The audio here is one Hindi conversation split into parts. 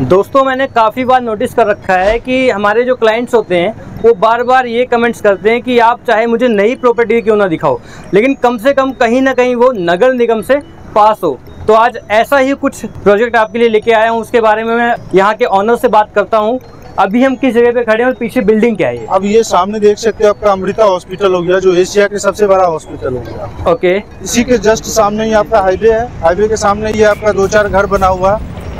दोस्तों मैंने काफ़ी बार नोटिस कर रखा है कि हमारे जो क्लाइंट्स होते हैं वो बार बार ये कमेंट्स करते हैं कि आप चाहे मुझे नई प्रॉपर्टी क्यों ना दिखाओ लेकिन कम से कम कहीं ना कहीं वो नगर निगम से पास हो। तो आज ऐसा ही कुछ प्रोजेक्ट आपके लिए लेके आया हूँ उसके बारे में मैं यहाँ के ऑनर से बात करता हूँ। अभी हम किस जगह पे खड़े हैं और पीछे बिल्डिंग क्या है अब ये सामने देख सकते हो आपका अमृता हॉस्पिटल हो गया जो एशिया के सबसे बड़ा हॉस्पिटल हो गया। ओके इसी के जस्ट सामने ही आपका हाईवे है। हाईवे के सामने ये आपका दो चार घर बना हुआ।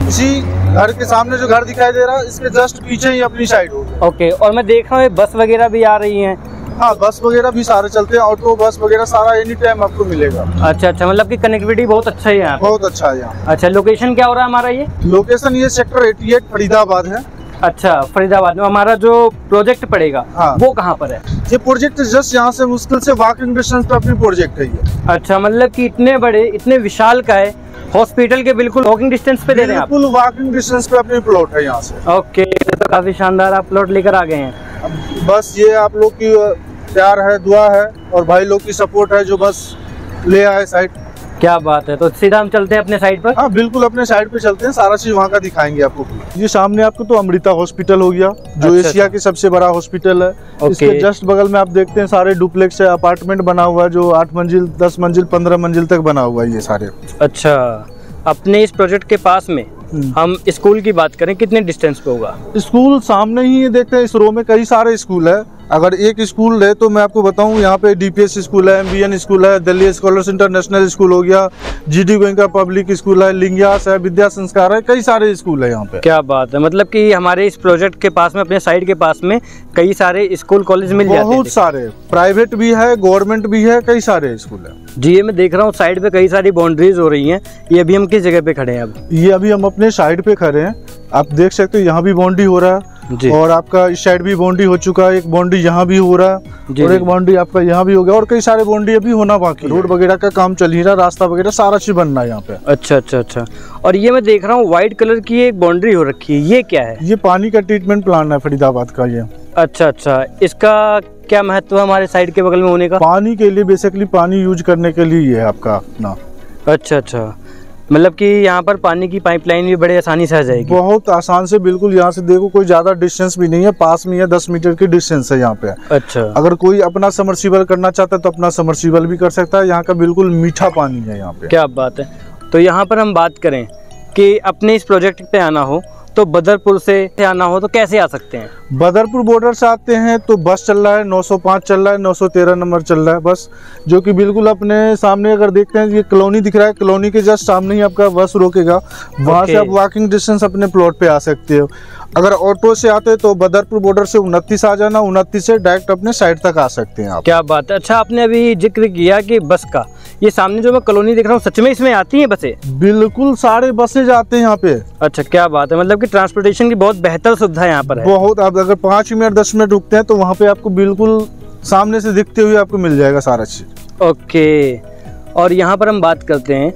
इसी घर के सामने जो घर दिखाई दे रहा है इसके जस्ट पीछे ही अपनी साइड ओके और मैं देख रहा हूँ बस वगैरह भी आ रही है। हाँ बस वगैरह भी सारे चलते हैं ऑटो बस वगैरह सारा एनी टाइम आपको मिलेगा। अच्छा अच्छा मतलब कि कनेक्टिविटी बहुत अच्छा है यहाँ बहुत अच्छा है यहाँ। अच्छा लोकेशन क्या हो रहा है हमारा ये? लोकेशन ये सेक्टर 88 फरीदाबाद है। अच्छा फरीदाबाद में हमारा जो प्रोजेक्ट पड़ेगा हाँ। वो कहाँ पर है? ये प्रोजेक्ट जस्ट यहाँ से मुश्किल से वॉकिंग डिस्टेंस पे अपनी प्रोजेक्ट है ये। अच्छा मतलब कि इतने बड़े इतने विशाल का है हॉस्पिटल के बिल्कुल वॉकिंग डिस्टेंस पे दे रहे हैं आप? बिल्कुल वॉकिंग डिस्टेंस पे अपनी प्लॉट है यहाँ से। ओके तो काफ़ी शानदार आप प्लॉट लेकर आ गए हैं। बस ये आप लोग की प्यार है दुआ है और भाई लोग की सपोर्ट है जो बस ले आए साइड क्या बात है? तो सीधा हम चलते हैं अपने साइड पर? हाँ बिल्कुल अपने साइड पे चलते हैं। सारा चीज़ वहाँ का दिखाएँगे आपको। ये सामने आपको तो अमृता हॉस्पिटल हो गया जो अच्छा, एशिया की सबसे बड़ा हॉस्पिटल है। इसके जस्ट बगल में आप देखते हैं सारे डुप्लेक्स है अपार्टमेंट बना हुआ है जो आठ मंजिल दस मंजिल पंद्रह मंजिल तक बना हुआ है ये सारे। अच्छा। अपने इस प्रोजेक्ट के पास में हम्म। हम स्कूल की बात करें कितने डिस्टेंस पे होगा? स्कूल सामने ही ये देखते हैं इस रो में कई सारे स्कूल है। अगर एक स्कूल है तो मैं आपको बताऊँ यहाँ पे डीपीएस स्कूल है एमबीएन स्कूल है दिल्ली स्कॉलर्स इंटरनेशनल स्कूल हो गया जीडी गोइंका पब्लिक स्कूल है लिंग्यास है विद्या संस्कार है कई सारे स्कूल है यहाँ पे। क्या बात है मतलब कि हमारे इस प्रोजेक्ट के पास में अपने साइड के पास में कई सारे स्कूल कॉलेज मिल जाते बहुत सारे प्राइवेट भी है गवर्नमेंट भी है कई सारे स्कूल है। जी ये मैं देख रहा हूँ साइड पे कई सारी बाउंड्रीज हो रही हैं ये अभी हम किस जगह पे खड़े हैं अब? ये अभी हम अपने साइड पे खड़े हैं आप देख सकते हो यहाँ भी बाउंड्री हो रहा है। जी और आपका इस साइड भी बाउंड्री हो चुका है एक बाउंड्री यहाँ भी हो रहा है और एक बाउंड्री आपका यहाँ भी हो गया और कई सारे बाउंड्री अभी होना बाकी रोड वगैरह का काम चल ही रहा रास्ता वगैरह सारा चीज़ बनना है यहाँ पे। अच्छा अच्छा अच्छा। और ये मैं देख रहा हूँ व्हाइट कलर की एक बाउंड्री हो रखी है ये क्या है? ये पानी का ट्रीटमेंट प्लान है फरीदाबाद का ये। अच्छा अच्छा। इसका क्या महत्व है हमारे साइड के बगल में होने का? पानी के लिए बेसिकली पानी यूज़ करने के लिए ये है आपका अपना। अच्छा अच्छा। मतलब कि यहाँ पर पानी की पाइपलाइन भी बड़े आसानी से आ जाएगी। बहुत आसान से बिल्कुल यहाँ से देखो कोई ज़्यादा डिस्टेंस भी नहीं है पास में है दस मीटर की डिस्टेंस है यहाँ पे। अच्छा। अगर कोई अपना समरसीबल करना चाहता है तो अपना समरसीबल भी कर सकता है यहाँ का बिल्कुल मीठा पानी है यहाँ पे। क्या बात है। तो यहाँ पर हम बात करें कि अपने इस प्रोजेक्ट पे आना हो तो बदरपुर से आना हो तो कैसे आ सकते हैं? बदरपुर बॉर्डर से आते हैं तो बस चल रहा है 905 चल रहा है 913 नंबर चल रहा है बस जो कि बिल्कुल अपने सामने अगर देखते हैं ये कॉलोनी दिख रहा है कॉलोनी के जस्ट सामने ही आपका बस रोकेगा वहाँ से आप वॉकिंग डिस्टेंस अपने प्लॉट पे आ सकते हो। अगर ऑटो से आते हैं तो बदरपुर बॉर्डर से उनतीस आ जाना उनतीस से डायरेक्ट अपने साइड तक आ सकते हैं आप। क्या बात है? अच्छा आपने अभी ज़िक्र किया कि बस का ये सामने जो मैं कॉलोनी देख रहा हूँ सच में इसमें आती है बसें? बिल्कुल सारे बसें जाते हैं यहाँ पे। अच्छा क्या बात है। मतलब कि ट्रांसपोर्टेशन की बहुत बेहतर सुविधा यहाँ पर है। बहुत आप अगर पाँच मिनट दस मिनट रुकते हैं तो वहाँ पे आपको बिल्कुल सामने से दिखते हुए आपको मिल जाएगा सारा चीज़। ओके। और यहाँ पर हम बात करते हैं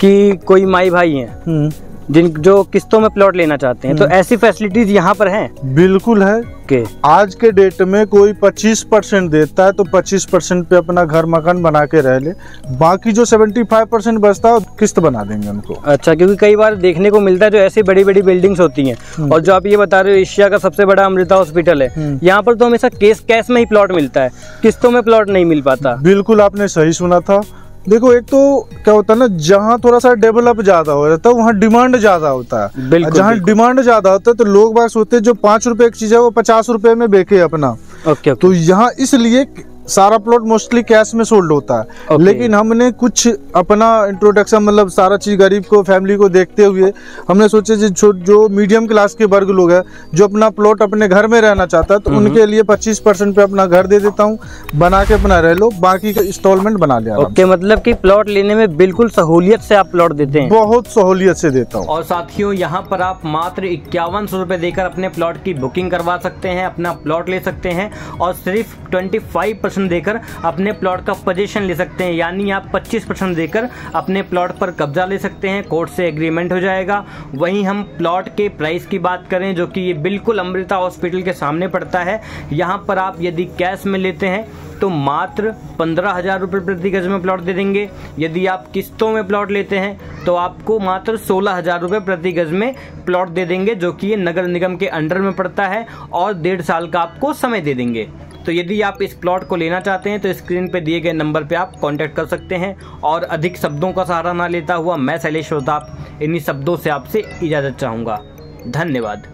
कि कोई माई भाई हैं। जिन जो किस्तों में प्लॉट लेना चाहते हैं तो हम्म। ऐसी फैसिलिटीज़ यहाँ पर हैं? बिल्कुल है। के? आज के डेट में कोई 25 परसेंट देता है तो 25 परसेंट पे अपना घर मकान बना के रह ले। बाकी जो 75 परसेंट बचता है किस्त बना देंगे उनको। अच्छा क्योंकि कई बार देखने को मिलता है जो ऐसी बड़ी बड़ी बिल्डिंग्स होती हैं। हम्म। और जो आप ये बता रहे हो एशिया का सबसे बड़ा अमृता हॉस्पिटल है। हम्म। यहाँ पर तो हमेशा केस कैश में ही प्लॉट मिलता है। किस्तों में प्लॉट नहीं मिल पाता। बिल्कुल आपने सही सुना था। देखो एक तो क्या होता है ना जहाँ थोड़ा सा डेवलप ज़्यादा हो जाता है वहाँ डिमांड ज़्यादा होता है। जहाँ डिमांड ज़्यादा होता है तो लोग बात सोचते हैं जो पाँच रुपए की चीज़ है वो पचास रुपए में बेचे अपना। Okay okay. तो यहाँ इसलिए सारा प्लॉट मोस्टली कैश में सोल्ड होता है Okay. लेकिन हमने कुछ अपना इंट्रोडक्शन मतलब सारा चीज़ गरीब को फैमिली को देखते हुए हमने सोचे जो जो मीडियम क्लास के वर्ग लोग हैं जो अपना प्लॉट अपने घर में रहना चाहता है तो। उनके लिए 25 परसेंट पे अपना घर दे देता हूँ बना के अपना रह लो बाकी का इंस्टॉलमेंट बना लिया आराम ओके मतलब की प्लॉट लेने में बिल्कुल सहूलियत से आप प्लॉट देते हैं बहुत सहूलियत से देता हूँ और साथियों यहाँ पर आप मात्र इक्यावन सौ रुपए देकर अपने प्लॉट की बुकिंग करवा सकते हैं अपना प्लॉट ले सकते हैं और सिर्फ़ 25 परसेंट देकर अपने प्लॉट का पोजीशन ले सकते हैं। यानी आप 25 परसेंट देकर अपने प्लॉट पर कब्जा ले सकते हैं, कोर्ट से एग्रीमेंट हो जाएगा। वहीं हम प्लॉट के प्राइस की बात करें, जो कि ये बिल्कुल अमृता हॉस्पिटल के सामने पड़ता है। यहाँ पर आप यदि कैश में लेते हैं तो मात्र पंद्रह हज़ार रुपये प्रति गज में प्लॉट दे देंगे। यदि आप किस्तों में प्लॉट लेते हैं तो आपको मात्र सोलह हज़ार रुपये प्रति गज में प्लॉट दे देंगे, जो कि ये नगर निगम के अंडर में पड़ता है, और डेढ़ साल का आपको समय दे देंगे। तो यदि आप इस प्लॉट को लेना चाहते हैं तो स्क्रीन पर दिए गए नंबर पर आप कॉन्टैक्ट कर सकते हैं और अधिक शब्दों का सहारा ना लेता हुआ मैं शैलेश प्रताप इन्हीं शब्दों से आपसे इजाज़त चाहूँगा। धन्यवाद।